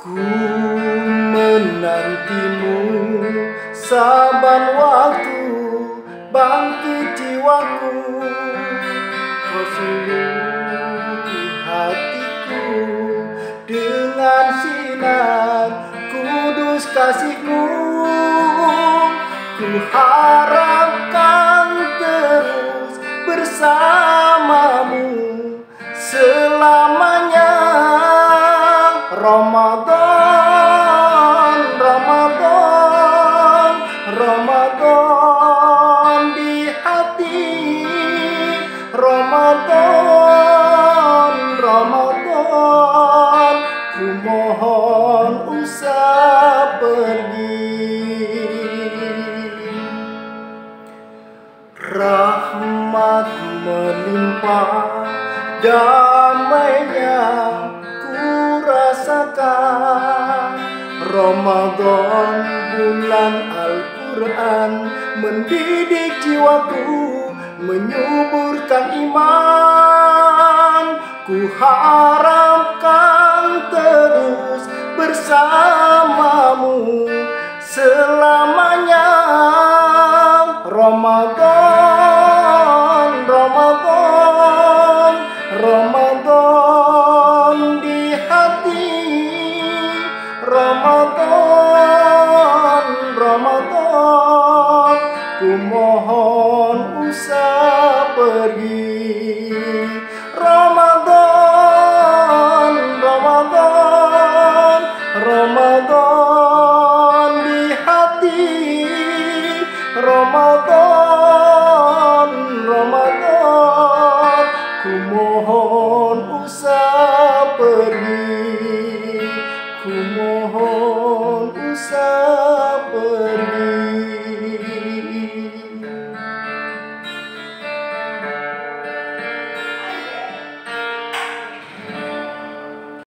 Ku menantimu saban waktu bangkit jiwaku. Kau seluruh hatiku dengan sinar kudus kasihmu. Ku harap Ramadan di hati. Ramadan Ramadan ku mohon usah pergi. Rahmat melimpah damainya ku rasakan. Ramadan bulan Al-Quran mendidik jiwaku menyuburkan iman. Ku harapkan terus bersamamu selamanya mohon usah pergi. Ramadan, Ramadan, Ramadan di hati. Ramadan, Ramadan Ku mohon usah pergi. Ku mohon usah pergi.